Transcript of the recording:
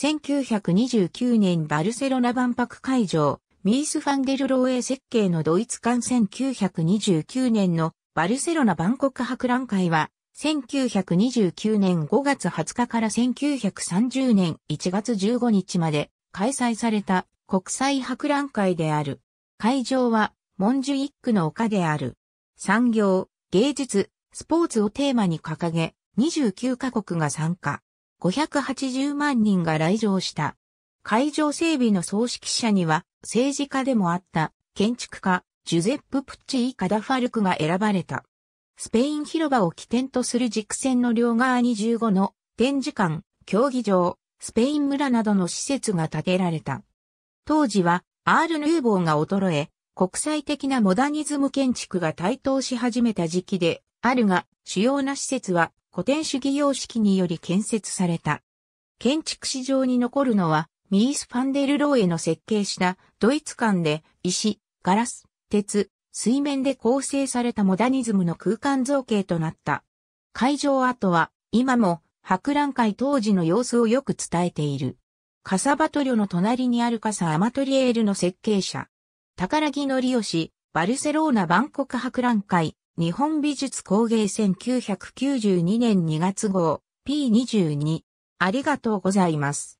1929年バルセロナ万博会場、ミース・ファンデルローエ設計のドイツ館1929年のバルセロナ万国博覧会は、1929年5月20日から1930年1月15日まで開催された国際博覧会である。会場はモンジュイックの丘である。産業、芸術、スポーツをテーマに掲げ、29カ国が参加。580万人が来場した。会場整備の総指揮者には政治家でもあった建築家ジュゼップ・プッチー・カダファルクが選ばれた。スペイン広場を起点とする軸線の両側に15の展示館、競技場、スペイン村などの施設が建てられた。当時はアール・ヌーボーが衰え、国際的なモダニズム建築が台頭し始めた時期であるが、主要な施設は古典主義様式により建設された。建築史上に残るのは、ミース・ファンデルローエの設計したドイツ館で石、ガラス、鉄、水面で構成されたモダニズムの空間造形となった。会場跡は今も博覧会当時の様子をよく伝えている。カサバトリョの隣にあるカサ・アマトリエールの設計者。宝木のりよし、バルセローナ万国博覧会、日本美術工芸1992年2月号 P22 ありがとうございます。